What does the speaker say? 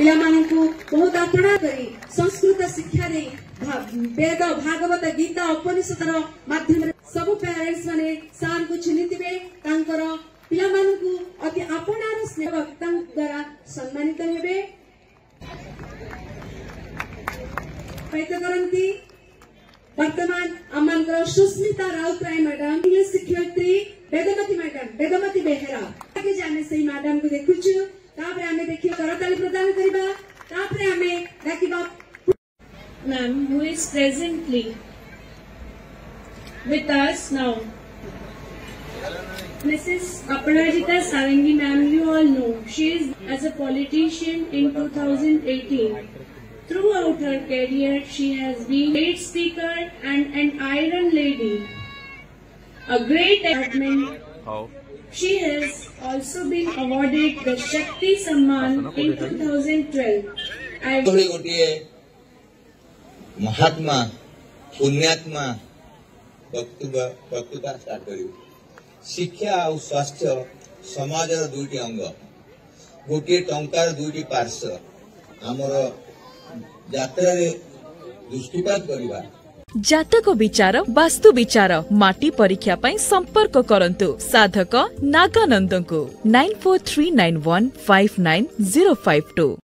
पानी बहुत आपणा कर संस्कृत शिक्षा वेद भागवत गीता उपनिषद माध्यम सब पेरेन्ट्स मैंने सार को चिन्हे पानी अति आपणार स्नेह द्वारा सम्मानित हे वर्तमान आम सुस्मिता राउतराय मैडम इंग्लिश शिक्षय वेदमती मैडम वेदमती बेहरा जाने से मैडम को देखु ତାପରେ ଆମେ ଦେଖିବା କରତାଳି ପ୍ରଦାନ କରିବା ତାପରେ ଆମେ ଡାକିବା ma'am who is presently with us now. Mrs. Aparajita Sarangi, ma'am, you all know. She is as a politician in 2018. Throughout her career, she has been great speaker and an iron lady, a great admin, How? She has also been awarded the Shakti Samman in 2012. थोड़ी गोटे महात्मा पुण्यात्मा वक्तृता start कर शिक्षा आ स्वास्थ्य समाजर दुईट अंग गोटे टंकार दुईट पार्श्व आमर जात्रार दृष्टिपात करवा ଜାତକ ବିଚାର ବାସ୍ତୁ ବିଚାର ମାଟି ପରୀକ୍ଷା ପାଇଁ ସମ୍ପର୍କ କରନ୍ତୁ ସାଧକ ନାଗାନନ୍ଦଙ୍କୁ nine four three nine one five nine zero five two